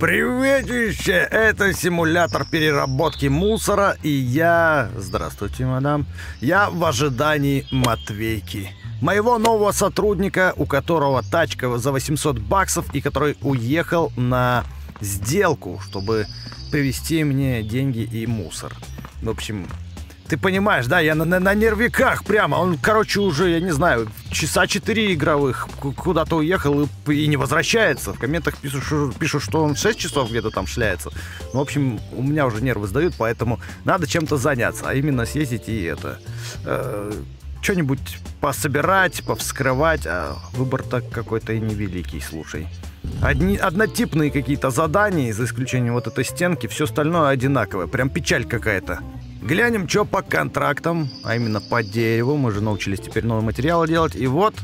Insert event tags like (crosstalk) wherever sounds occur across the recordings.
Приветище! Это симулятор переработки мусора, и я... Здравствуйте, мадам. Я в ожидании Матвейки. Моего нового сотрудника, у которого тачка за 800 баксов, и который уехал на сделку, чтобы привезти мне деньги и мусор. В общем, ты понимаешь, да, я на, на, на нервиках прямо. Он, короче, уже, я не знаю, часа четыре игровых куда-то уехал и, и не возвращается. В комментах пишут, пишут, что он 6 часов где-то там шляется. Ну, в общем, у меня уже нервы сдают, поэтому надо чем-то заняться, а именно съездить и это... Э, что-нибудь пособирать, повскрывать, а выбор-то какой-то и невеликий, слушай. Одни, однотипные какие-то задания, за исключением вот этой стенки, все остальное одинаковое. Прям печаль какая-то. Глянем, что по контрактам, а именно по дереву. Мы же научились теперь новые материалы делать. И вот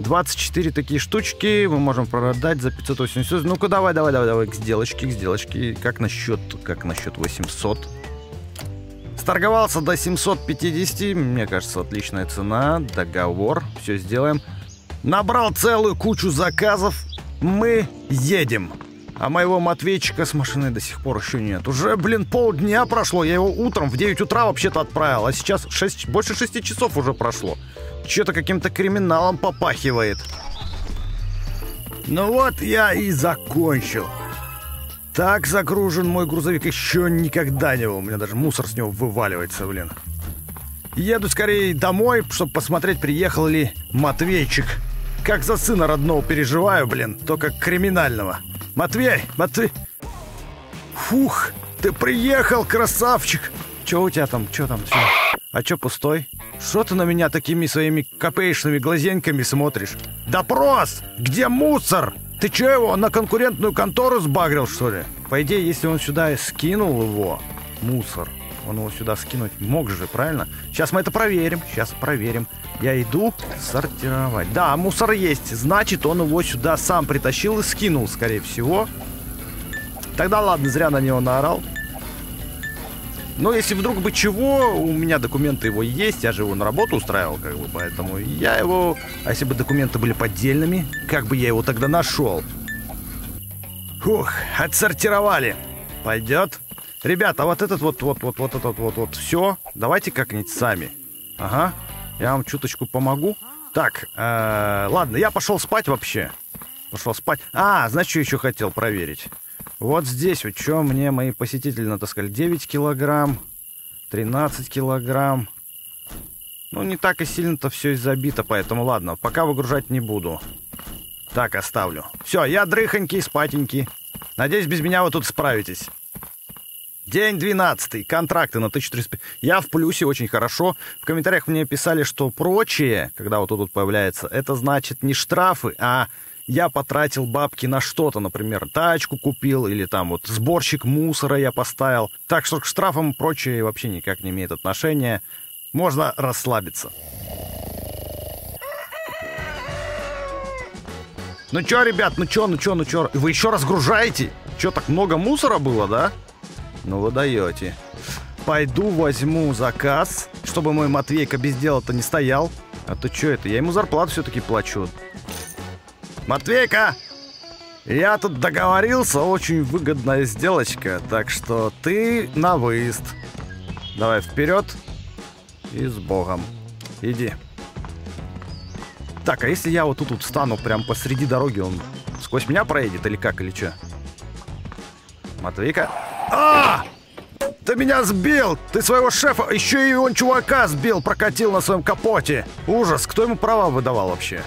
24 такие штучки мы можем продать за 580. Ну-ка, давай, давай, давай, давай, к сделочке, к сделочке. Как насчет, как насчет 800? Сторговался до 750, мне кажется, отличная цена. Договор, все сделаем. Набрал целую кучу заказов. Мы едем. А моего Матвейчика с машиной до сих пор еще нет. Уже, блин, полдня прошло. Я его утром в 9 утра вообще-то отправил. А сейчас 6, больше 6 часов уже прошло. Что-то каким-то криминалом попахивает. Ну вот я и закончил. Так загружен мой грузовик еще никогда не был. У меня даже мусор с него вываливается, блин. Еду скорее домой, чтобы посмотреть, приехал ли Матвейчик. Как за сына родного переживаю, блин, только криминального. Матвей, Матвей! Фух, ты приехал, красавчик! Че у тебя там, че там, че? А че пустой? Что ты на меня такими своими копеечными глазеньками смотришь? Допрос! Где мусор? Ты че его на конкурентную контору сбагрил, что ли? По идее, если он сюда скинул его, мусор, он его сюда скинуть мог же, правильно? Сейчас мы это проверим, сейчас проверим. Я иду сортировать. Да, мусор есть. Значит, он его сюда сам притащил и скинул, скорее всего. Тогда ладно, зря на него наорал. Но если вдруг бы чего, у меня документы его есть, я же его на работу устраивал, как бы, поэтому я его... А если бы документы были поддельными, как бы я его тогда нашел? Фух, отсортировали. Пойдет? Ребята, а вот этот вот, вот, вот, вот этот вот, вот, все, давайте как-нибудь сами. Ага, я вам чуточку помогу. Так, э, ладно, я пошел спать вообще. Пошел спать. А, значит, что еще хотел проверить. Вот здесь вот что мне мои посетители натаскали. 9 килограмм, 13 килограмм. Ну, не так и сильно-то все и забито, поэтому ладно, пока выгружать не буду. Так, оставлю. Все, я дрыхонький, спатенький. Надеюсь, без меня вы тут справитесь. День 12. Контракты на 1300. Я в плюсе очень хорошо. В комментариях мне писали, что прочее, когда вот тут появляется, это значит не штрафы, а я потратил бабки на что-то, например, тачку купил или там вот сборщик мусора я поставил. Так что к штрафам прочее вообще никак не имеет отношения. Можно расслабиться. Ну чё, ребят, ну чё, ну чё, ну чё? Вы еще разгружаете? Чё, так много мусора было, да? Ну вы даете. Пойду возьму заказ, чтобы мой Матвейка без дела-то не стоял. А то что это? Я ему зарплату все-таки плачу. Матвейка! Я тут договорился, очень выгодная сделочка, так что ты на выезд. Давай вперед и с Богом. Иди. Так, а если я вот тут вот встану прям посреди дороги, он сквозь меня проедет или как, или что? Матвейка? А! Ты меня сбил! Ты своего шефа, еще и он чувака сбил, прокатил на своем капоте. Ужас, кто ему права выдавал вообще?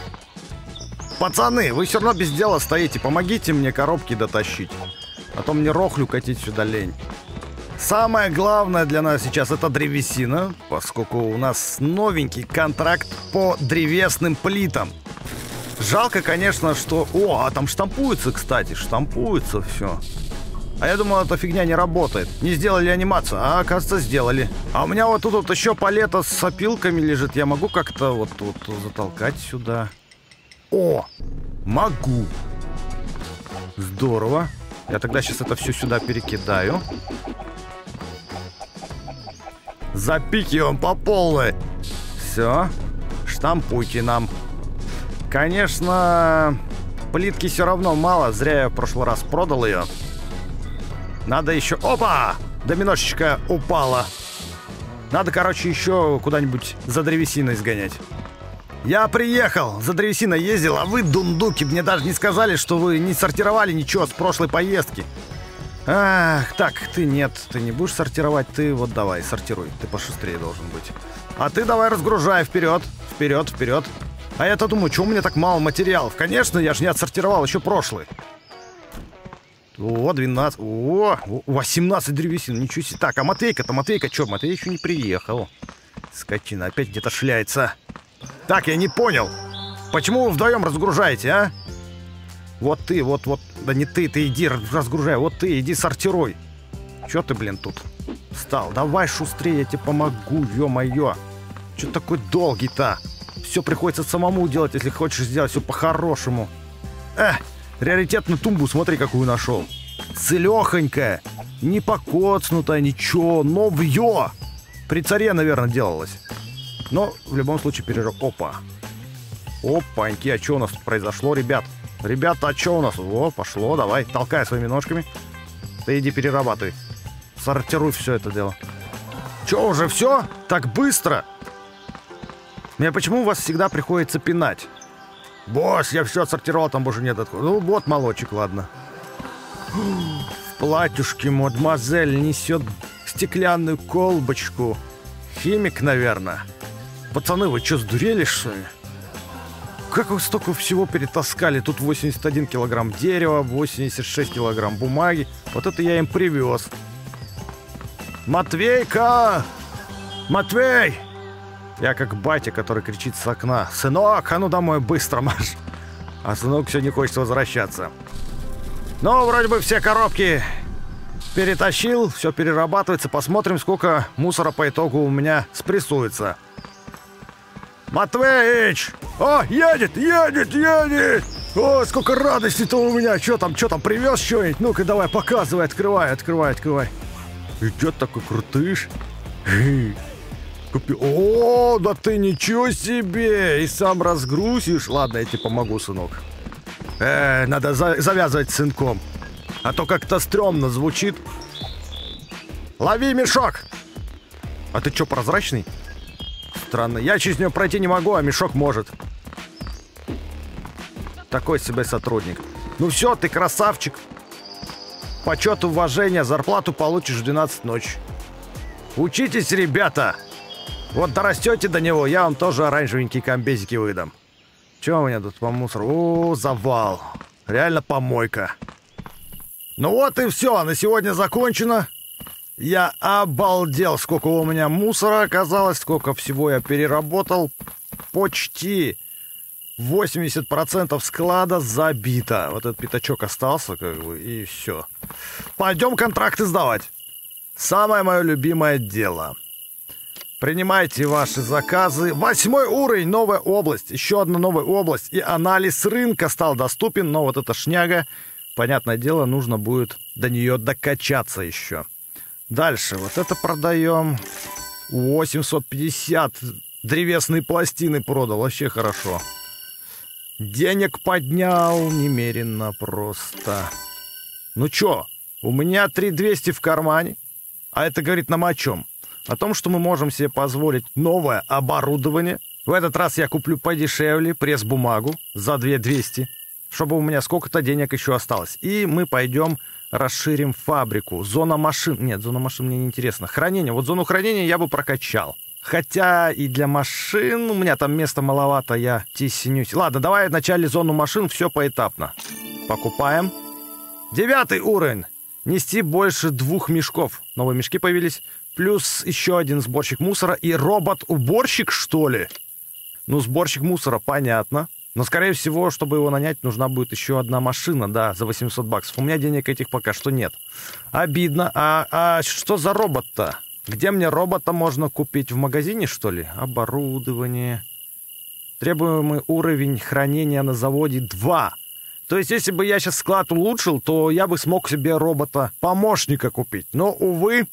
Пацаны, вы все равно без дела стоите, помогите мне коробки дотащить. А то мне рохлю катить сюда лень. Самое главное для нас сейчас это древесина, поскольку у нас новенький контракт по древесным плитам. Жалко, конечно, что... О, а там штампуется, кстати, штампуется все. А я думал, эта фигня не работает. Не сделали анимацию, а оказывается сделали. А у меня вот тут вот еще палета с опилками лежит. Я могу как-то вот тут вот затолкать сюда. О, могу. Здорово. Я тогда сейчас это все сюда перекидаю. Запикиваем по полной. Все. Штампуйте нам. Конечно, Плитки все равно мало, зря я в прошлый раз продал ее. Надо еще... Опа! Доминошечка упала. Надо, короче, еще куда-нибудь за древесиной сгонять. Я приехал, за древесиной ездил, а вы, дундуки, мне даже не сказали, что вы не сортировали ничего с прошлой поездки. Ах, так, ты нет, ты не будешь сортировать, ты вот давай, сортируй, ты пошустрее должен быть. А ты давай разгружай вперед, вперед, вперед. А я-то думаю, что у меня так мало материалов? Конечно, я же не отсортировал еще прошлый. О, 12. О, 18 древесин. Ничего себе. Так, а Матвейка-то, Матвейка что? Матвей еще не приехал. Скотина, опять где-то шляется. Так, я не понял. Почему вы вдвоем разгружаете, а? Вот ты, вот, вот. Да не ты, ты иди разгружай. Вот ты, иди сортируй. Че ты, блин, тут стал? Давай шустрее, я тебе помогу, ё-моё. Че такой долгий-то? Все приходится самому делать, если хочешь сделать все по-хорошему. Эх, раритетную тумбу смотри, какую нашел. Целехонькая, не покоцнутая, ничего, новье. При царе, наверное, делалось. Но в любом случае перерыв. Опа. Опаньки, а что у нас тут произошло, ребят? Ребята, а что у нас? О, пошло, давай, толкай своими ножками. Ты иди перерабатывай. Сортируй все это дело. Че, уже все? Так быстро? Мне почему вас всегда приходится пинать? Босс, я все отсортировал, там больше нет отхода. Ну вот молочек, ладно. В платьюшке мадемуазель несет стеклянную колбочку. Химик, наверное. Пацаны, вы что, сдурели, что ли? Как вы столько всего перетаскали? Тут 81 килограмм дерева, 86 килограмм бумаги. Вот это я им привез. Матвейка! Матвей! Я как батя, который кричит с окна. «Сынок, а ну домой быстро марш!» А сынок все не хочет возвращаться. Ну, вроде бы все коробки перетащил, все перерабатывается. Посмотрим, сколько мусора по итогу у меня спрессуется. Матвеич! О, едет, едет, едет! О, сколько радости-то у меня! Что там, что там, привез что-нибудь? Ну-ка, давай, показывай, открывай, открывай, открывай. Идет такой крутыш. Купи... О, да ты ничего себе! И сам разгрузишь. Ладно, я тебе помогу, сынок. Э, надо за завязывать с сынком. А то как-то стрёмно звучит. Лови мешок! А ты что, прозрачный? Странно. Я через него пройти не могу, а мешок может. Такой себе сотрудник. Ну все, ты красавчик. Почет, уважение, зарплату получишь в 12 ночи. Учитесь, ребята! Вот дорастете до него, я вам тоже оранжевенькие комбезики выдам. Че у меня тут по мусору? О, завал. Реально помойка. Ну вот и все, на сегодня закончено. Я обалдел, сколько у меня мусора оказалось, сколько всего я переработал. Почти 80% склада забито. Вот этот пятачок остался, как бы, и все. Пойдем контракты сдавать. Самое мое любимое дело. Принимайте ваши заказы. Восьмой уровень, новая область. Еще одна новая область. И анализ рынка стал доступен. Но вот эта шняга, понятное дело, нужно будет до нее докачаться еще. Дальше, вот это продаем. 850 древесные пластины продал, вообще хорошо. Денег поднял немеренно просто. Ну чё, у меня 3200 в кармане. А это говорит нам о чем? О том, что мы можем себе позволить новое оборудование. В этот раз я куплю подешевле пресс-бумагу за 2200, чтобы у меня сколько-то денег еще осталось. И мы пойдем расширим фабрику. Зона машин... Нет, зона машин мне не интересно. Хранение. Вот зону хранения я бы прокачал. Хотя и для машин у меня там места маловато, я тиснюсь. Ладно, давай вначале зону машин, все поэтапно. Покупаем. Девятый уровень. Нести больше двух мешков. Новые мешки появились. Плюс еще один сборщик мусора и робот-уборщик, что ли? Ну, сборщик мусора, понятно. Но, скорее всего, чтобы его нанять, нужна будет еще одна машина, да, за 800 баксов. У меня денег этих пока что нет. Обидно. А, а что за робот-то? Где мне робота можно купить? В магазине, что ли? Оборудование. Требуемый уровень хранения на заводе 2. То есть, если бы я сейчас склад улучшил, то я бы смог себе робота-помощника купить. Но, увы,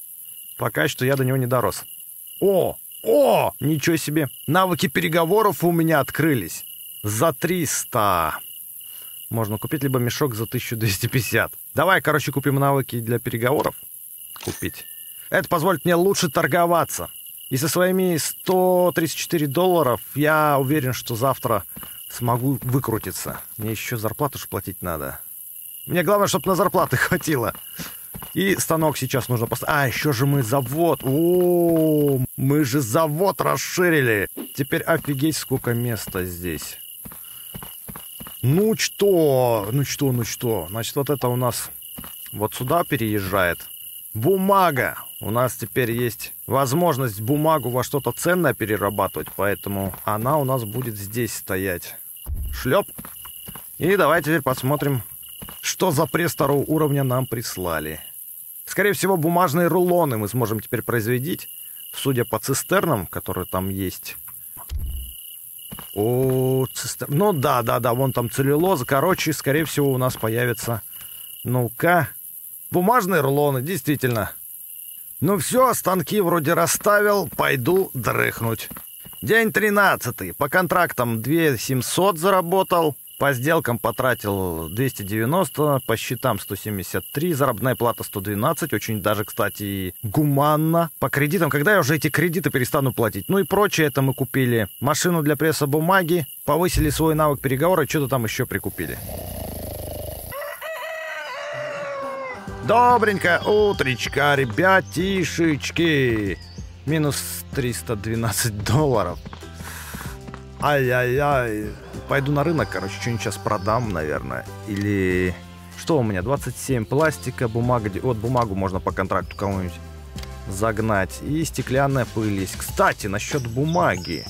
пока что я до него не дорос. О! О! Ничего себе! Навыки переговоров у меня открылись. За 300. можно купить, либо мешок за 1250. Давай, короче, купим навыки для переговоров. Купить. Это позволит мне лучше торговаться. И со своими 134 долларов я уверен, что завтра смогу выкрутиться. Мне еще зарплату же платить надо. Мне главное, чтобы на зарплаты (laughs) хватило. И станок сейчас нужно поставить. А, еще же мы завод. О, мы же завод расширили. Теперь офигеть, сколько места здесь. Ну что, ну что, ну что. Значит, вот это у нас вот сюда переезжает. Бумага. У нас теперь есть возможность бумагу во что-то ценное перерабатывать, поэтому она у нас будет здесь стоять. Шлеп. И давайте теперь посмотрим, что за пресс второго уровня нам прислали. Скорее всего, бумажные рулоны мы сможем теперь производить, судя по цистернам, которые там есть. О, цистер... Ну да, да, да, вон там целлюлоза. Короче, скорее всего, у нас появится... Ну-ка, Бумажные рулоны, действительно. Ну все, станки вроде расставил, пойду дрыхнуть. День тринадцатый. По контрактам 2700 заработал. По сделкам потратил 290, по счетам 173, заработная плата 112, очень даже, кстати, гуманно. По кредитам, когда я уже эти кредиты перестану платить? Ну и прочее, это мы купили машину для пресса бумаги, повысили свой навык переговора, что-то там еще прикупили. Добренько, утречка, ребятишечки. Минус 312 долларов. Ай-яй-яй. Пойду на рынок, короче, что-нибудь сейчас продам, наверное. Или... Что у меня? 27 пластика, бумага. Вот бумагу можно по контракту кому-нибудь загнать. И стеклянная пыль есть. Кстати, насчет бумаги.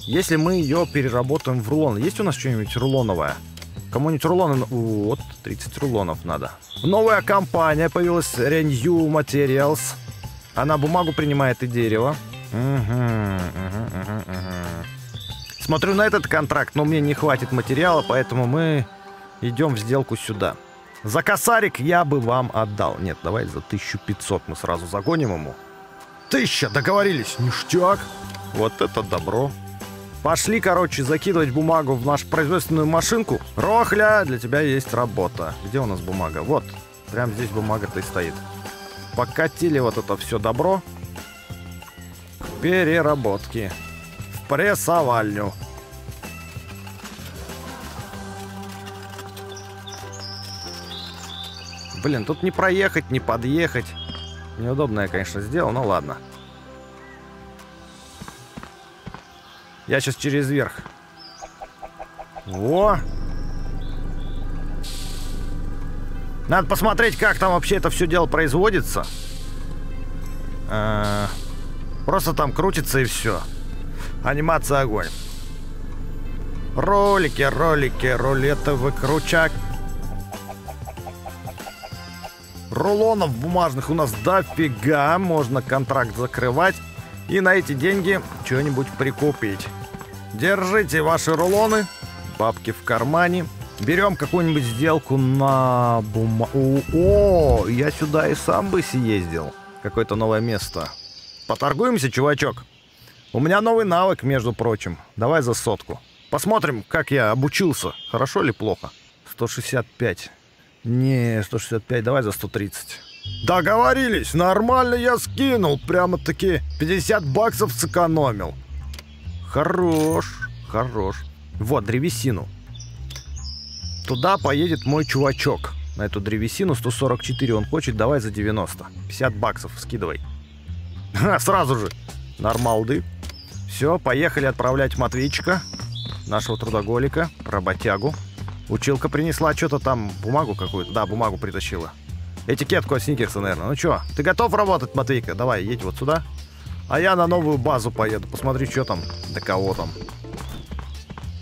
Если мы ее переработаем в рулон. Есть у нас что-нибудь рулоновое? Кому-нибудь рулоны... Вот, 30 рулонов надо. Новая компания появилась, Renew Materials. Она бумагу принимает и дерево. Угу, угу. Смотрю на этот контракт, но мне не хватит материала, поэтому мы идем в сделку сюда. За косарик я бы вам отдал. Нет, давай за 1500 мы сразу загоним ему. Тысяча, договорились. Ништяк. Вот это добро. Пошли, короче, закидывать бумагу в нашу производственную машинку. Рохля, для тебя есть работа. Где у нас бумага? Вот, прям здесь бумага-то и стоит. Покатили вот это все добро к прессовальню. Блин, тут не проехать, не подъехать. Неудобно я, конечно, сделал, но ладно. Я сейчас через верх. Во! Надо посмотреть, как там вообще это все дело производится. -а -а. Просто там крутится и все. Анимация огонь. Ролики, ролики, рулетовый кручак. Рулонов бумажных у нас дофига. Можно контракт закрывать. И на эти деньги что-нибудь прикупить. Держите ваши рулоны, бабки в кармане. Берем какую-нибудь сделку на бумагу. О, я сюда и сам бы съездил. Какое-то новое место. Поторгуемся, чувачок. У меня новый навык, между прочим. Давай за сотку. Посмотрим, как я обучился. Хорошо или плохо? 165. Не, 165. Давай за 130. Договорились, нормально я скинул, прямо-таки 50 баксов сэкономил. Хорош, хорош. Вот, древесину. Туда поедет мой чувачок. На эту древесину 144 он хочет, давай за 90. 50 баксов скидывай. Ха, (laughs) сразу же. Нормалды. Все, поехали отправлять Матвейчика, нашего трудоголика, работягу. Училка принесла что-то там, бумагу какую-то. Да, бумагу притащила. Этикетку от Сникерса, наверное. Ну что, ты готов работать, Матвейка? Давай, едь вот сюда. А я на новую базу поеду. Посмотри, что там, да кого там.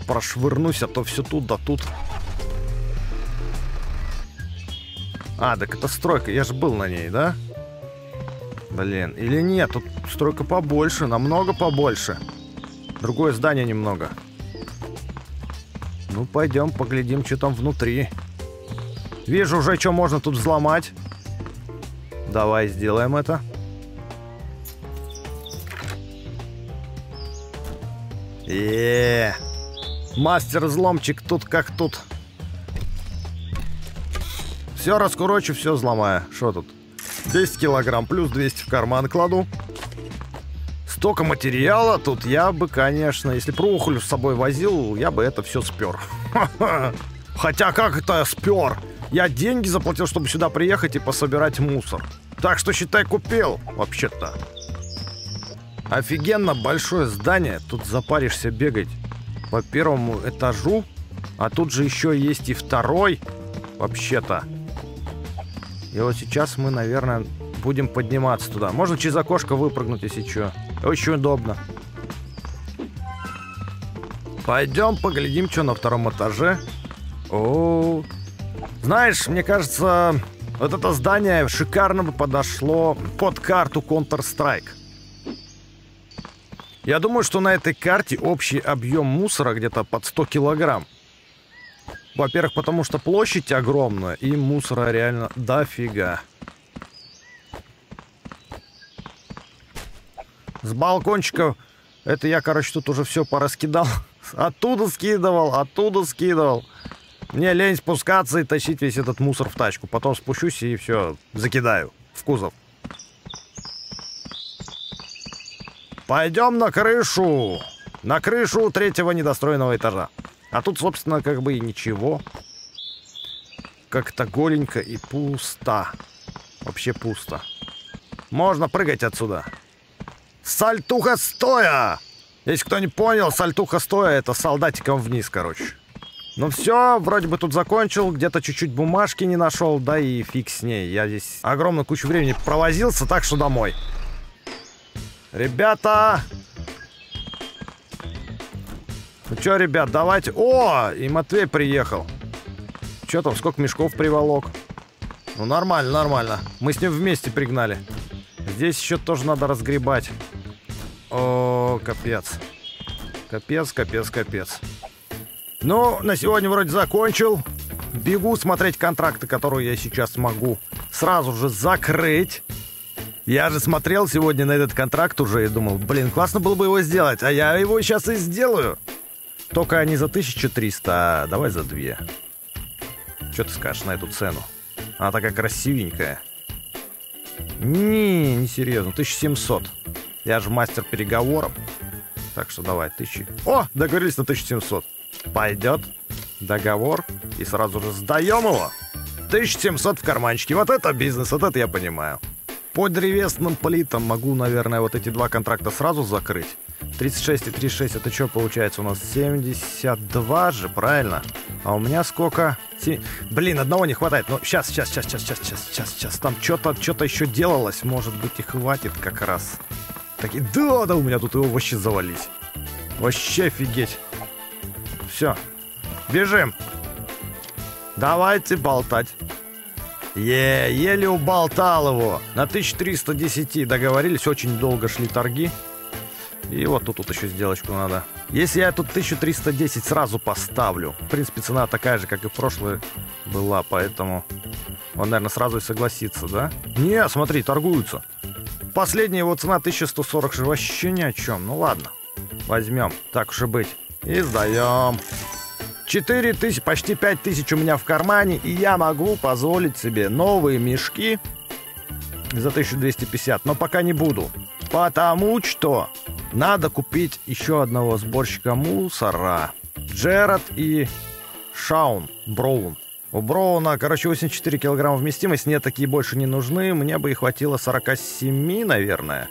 Прошвырнусь, а то все тут да тут. А, так это стройка. Я же был на ней, да? Блин, или нет, тут стройка побольше, намного побольше. Другое здание немного. Ну, пойдем поглядим, что там внутри. Вижу уже, что можно тут взломать. Давай сделаем это. Е, -е, -е. Мастер-взломчик тут как тут. Все раскурочу, все взломаю. Что тут? 10 килограмм плюс 200 в карман кладу. Столько материала тут я бы, конечно, если прухоль с собой возил, я бы это все спер. (laughs) Хотя как это спер? Я деньги заплатил, чтобы сюда приехать и пособирать мусор. Так что, считай, купил, вообще-то. Офигенно большое здание. Тут запаришься бегать по первому этажу. А тут же еще есть и второй, вообще-то. И вот сейчас мы, наверное, будем подниматься туда. Можно через окошко выпрыгнуть, если что. Очень удобно. Пойдем поглядим, что на втором этаже. О, знаешь, мне кажется, вот это здание шикарно бы подошло под карту Counter-Strike. Я думаю, что на этой карте общий объем мусора где-то под 100 килограмм. Во-первых, потому что площадь огромная, и мусора реально дофига. С балкончиков... Это я, короче, тут уже все пораскидал. (laughs) Оттуда скидывал, оттуда скидывал. Мне лень спускаться и тащить весь этот мусор в тачку. Потом спущусь и все, закидаю в кузов. Пойдем на крышу. На крышу третьего недостроенного этажа. А тут, собственно, как бы и ничего. Как-то голенько и пусто. Вообще пусто. Можно прыгать отсюда. Сальтуха стоя! Если кто не понял, сальтуха стоя это солдатиком вниз, короче. Ну все, вроде бы тут закончил, где-то чуть-чуть бумажки не нашел, да и фиг с ней. Я здесь огромную кучу времени провозился, так что домой. Ребята! Ну что, ребят, давайте... О, и Матвей приехал. Что там, сколько мешков приволок? Ну нормально, нормально. Мы с ним вместе пригнали. Здесь еще тоже надо разгребать. О, капец. Капец, капец, капец. Ну, на сегодня вроде закончил. Бегу смотреть контракты, которые я сейчас могу сразу же закрыть. Я же смотрел сегодня на этот контракт уже и думал, блин, классно было бы его сделать, а я его сейчас и сделаю. Только не за 1300, а давай за 2. Что ты скажешь на эту цену? Она такая красивенькая. Не, не серьезно, 1700. Я же мастер переговоров. Так что давай, тысячи. О, договорились на 1700. Пойдет. Договор. И сразу же сдаем его. 1700 в карманчике. Вот это бизнес, вот это я понимаю. По древесным плитам могу, наверное, вот эти два контракта сразу закрыть. 36 и 36, это что получается у нас? 72 же, правильно? А у меня сколько? 7... Блин, одного не хватает. Ну, сейчас, сейчас, сейчас, сейчас, сейчас, сейчас, сейчас, сейчас. Там что-то что еще делалось. Может быть, и хватит как раз. Такие, да, да, у меня тут его вообще завались. Вообще офигеть. Все, бежим. Давайте болтать. Е, еле уболтал его. На 1310 договорились, очень долго шли торги. И вот тут, тут еще сделочку надо. Если я тут 1310 сразу поставлю, в принципе, цена такая же, как и в прошлой была, поэтому он, наверное, сразу и согласится, да? Не, смотри, торгуются. Последняя его цена 1140 же вообще ни о чем. Ну ладно, возьмем, так уж и быть. И сдаем. 4 тысячи, почти 5 тысяч у меня в кармане, и я могу позволить себе новые мешки за 1250, но пока не буду. Потому что надо купить еще одного сборщика мусора. Джерард и Шаун Броун. У Броуна, короче, 84 килограмма вместимость, мне такие больше не нужны, мне бы и хватило 47, наверное.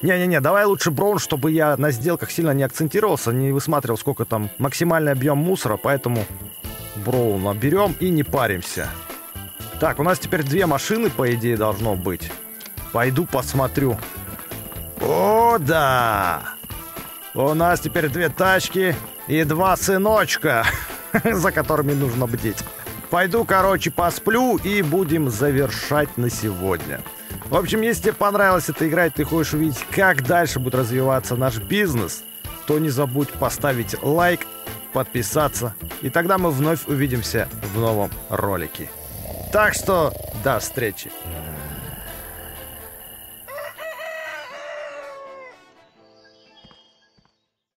Не-не-не, давай лучше Броун, чтобы я на сделках сильно не акцентировался, не высматривал, сколько там максимальный объем мусора, поэтому Броуна берем и не паримся. Так, у нас теперь две машины, по идее, должно быть. Пойду посмотрю. О, да! У нас теперь две тачки и два сыночка, (laughs) за которыми нужно бдеть. Пойду, короче, посплю и будем завершать на сегодня. В общем, если тебе понравилась эта игра, и ты хочешь увидеть, как дальше будет развиваться наш бизнес, то не забудь поставить лайк, подписаться, и тогда мы вновь увидимся в новом ролике. Так что до встречи!